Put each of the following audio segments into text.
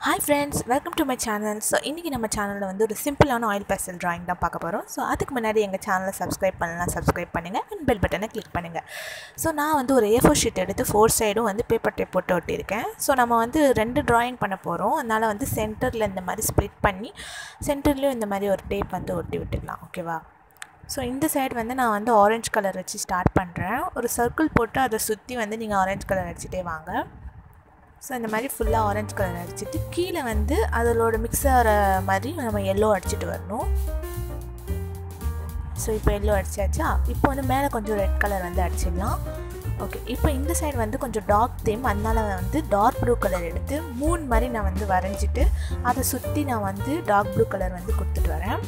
Hi friends welcome to my channel so இன்றைக்கி நம்ம சேனலில் வந்து ஒரு சிம்பிளான ஆயில் பேசல் ட்ராயிங் தான் பார்க்க போகிறோம் ஸோ அதுக்கு முன்னாடி எங்கள் சேனலை சப்ஸ்கிரைப் பண்ணலாம் சப்ஸ்கிரைப் பண்ணுங்கள் அண்ட் பெல் பட்டனை கிளிக் பண்ணுங்கள் ஸோ நான் வந்து ஒரு ஏ ஃபோர் ஷீட் எடுத்து ஃபோர் சைடும் வந்து பேப்பர் டேப் போட்டு ஒட்டியிருக்கேன். ஸோ நம்ம வந்து ரெண்டு ட்ராயிங் பண்ண போகிறோம் அதனால் வந்து சென்டரில் இந்த மாதிரி ஸ்ப்ளிட் பண்ணி சென்டர்லேயும் இந்த மாதிரி ஒரு டேப் வந்து ஒட்டி விட்டுக்கலாம் ஓகேவா ஸோ இந்த சைடு வந்து நான் வந்து ஆரஞ்ச் கலர் வச்சு ஸ்டார்ட் பண்ணுறேன் ஒரு சர்க்கிள் போட்டு அதை சுற்றி வந்து நீங்கள் ஆரஞ்ச் கலர் அடிச்சுட்டே வாங்க. ஸோ இந்த மாதிரி ஃபுல்லாக ஆரஞ்சு கலர் அடிச்சுட்டு கீழே வந்து அதோட மிக்ஸ் ஆகிற மாதிரி நம்ம எல்லோ அடிச்சுட்டு வரணும். ஸோ இப்போ எல்லோ அடிச்சாச்சா? இப்போ வந்து மேலே கொஞ்சம் ரெட் கலர் வந்து அடிச்சிடலாம். ஓகே இப்போ இந்த சைடு வந்து கொஞ்சம் டார்க் தேம் அதனால் வந்து டார்க் ப்ளூ கலர் எடுத்து மூணு மாதிரி நான் வந்து வரைஞ்சிட்டு அதை சுற்றி நான் வந்து டார்க் ப்ளூ கலர் வந்து கொடுத்துட்டு வரேன்.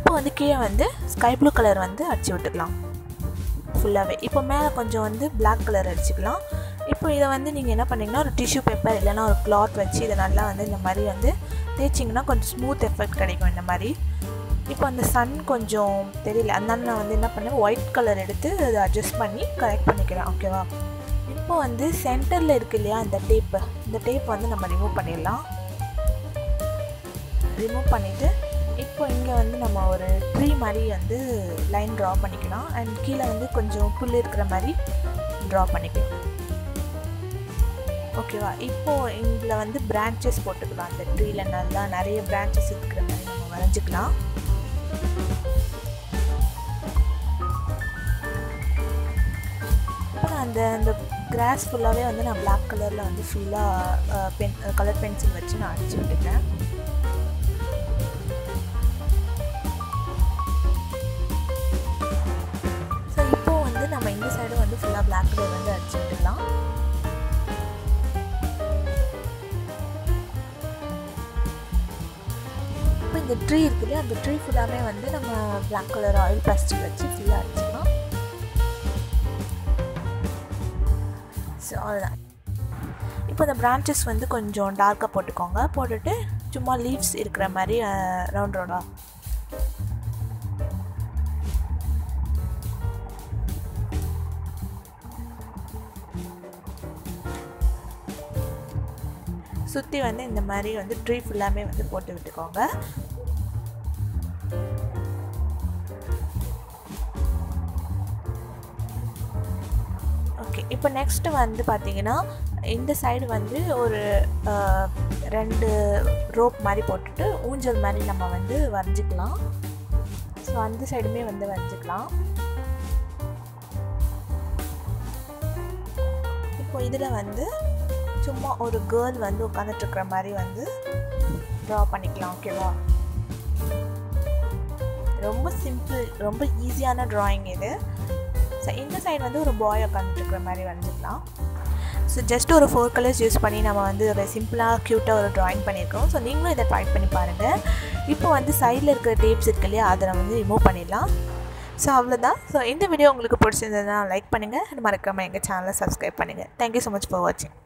இப்போ வந்து கீழே வந்து ஸ்கை ப்ளூ கலர் வந்து அடிச்சு விட்டுக்கலாம். ஃபுல்லாகவே இப்போ மேலே கொஞ்சம் வந்து பிளாக் கலர் அடிச்சுக்கலாம். இப்போ இதை வந்து நீங்கள் என்ன பண்ணிங்கன்னா ஒரு டிஷ்யூ பேப்பர் இல்லைனா ஒரு கிளாத் வச்சு இதை நல்லா வந்து இந்த மாதிரி வந்து தேய்ச்சிங்கன்னா கொஞ்சம் ஸ்மூத் எஃபெக்ட் கிடைக்கும் இந்த மாதிரி. இப்போ அந்த சன் கொஞ்சம் தெரியல. அதனால நான் வந்து என்ன பண்ணேன் ஒயிட் கலர் எடுத்து அதை அட்ஜஸ்ட் பண்ணி கரெக்ட் பண்ணிக்கிறேன். ஓகேவா இப்போ வந்து சென்டரில் இருக்கு இல்லையா இந்த டேப்பு இந்த டேப் வந்து நம்ம ரிமூவ் பண்ணிடலாம். ரிமூவ் பண்ணிவிட்டு இப்போ இங்கே வந்து நம்ம ஒரு ட்ரீ மாதிரி வந்து லைன் ட்ரா பண்ணிக்கலாம். அண்ட் கீழே வந்து கொஞ்சம் புல் இருக்கிற மாதிரி ட்ரா பண்ணிக்கலாம். ஓகேவா இப்போது இதில் வந்து பிரான்ச்சஸ் போட்டுக்கலாம். அந்த ட்ரீயில் நல்லா நிறைய பிரான்ச்சஸ் இருக்கிற மாதிரி நம்ம வரைஞ்சிக்கலாம். அந்த அந்த கிராஸ் ஃபுல்லாகவே வந்து நான் பிளாக் கலரில் வந்து ஃபுல்லாக பென் கலர் பென்சில் வச்சு நான் அடிச்சு விட்டுட்டேன். இதை வந்து அடிச்சு விட்டுக்கலாம் இப்போ இந்த ட்ரீ இருக்குது அந்த ட்ரீ ஃபுல்லாமே வந்து நம்ம பிளாக் கலர் ஆயில் பிளாஸ்டிக் வச்சு ஃபுல்லாக அடிச்சுக்கலாம். ஸோ அவ்வளோதான் இப்போ இந்த பிரான்ச்சஸ் வந்து கொஞ்சம் டார்க்காக போட்டுக்கோங்க. போட்டுட்டு சும்மா லீவ்ஸ் இருக்கிற மாதிரி ரவுண்ட் ரவுண்டாக சுற்றி வந்து இந்த மாதிரி வந்து ட்ரீ ஃபுல்லாமே வந்து போட்டு விட்டுக்கோங்க. ஓகே இப்போ நெக்ஸ்ட்டு வந்து பார்த்தீங்கன்னா இந்த சைடு வந்து ஒரு ரெண்டு ரோப் மாதிரி போட்டுட்டு ஊஞ்சல் மாதிரி நம்ம வந்து வரைஞ்சிக்கலாம். ஸோ அந்த சைடுமே வந்து வரைஞ்சிக்கலாம். இப்போ இதில் வந்து சும்மா ஒரு கேர்ள் வந்து உட்காந்துட்ருக்குற மாதிரி வந்து ட்ரா பண்ணிக்கலாம் ஓகேவா ரொம்ப சிம்பிள் ரொம்ப ஈஸியான ட்ராயிங் இது. ஸோ இந்த சைடு வந்து ஒரு பாய் உட்காந்துட்ருக்குற மாதிரி வரைஞ்சிக்கலாம் ஸோ ஜஸ்ட் ஒரு ஃபோர் கலர்ஸ் யூஸ் பண்ணி நம்ம வந்து ஒரு சிம்பிளாக க்யூட்டாக ஒரு ட்ராயிங் பண்ணியிருக்கோம். ஸோ நீங்களும் இதை ட்ரை பண்ணி பாருங்கள் இப்போ வந்து சைடில் இருக்கிற டேப்ஸ் இருக்கு இல்லையா அதை நம்ம வந்து ரிமூவ் பண்ணிடலாம். ஸோ அவ்வளோதான் ஸோ இந்த வீடியோ உங்களுக்கு பிடிச்சிருந்ததுன்னா லைக் பண்ணுங்கள் மறக்காமல் எங்கள் சேனலை சப்ஸ்கிரைப் பண்ணுங்கள் தேங்க்யூ ஸோ மச் ஃபார் வாட்சிங்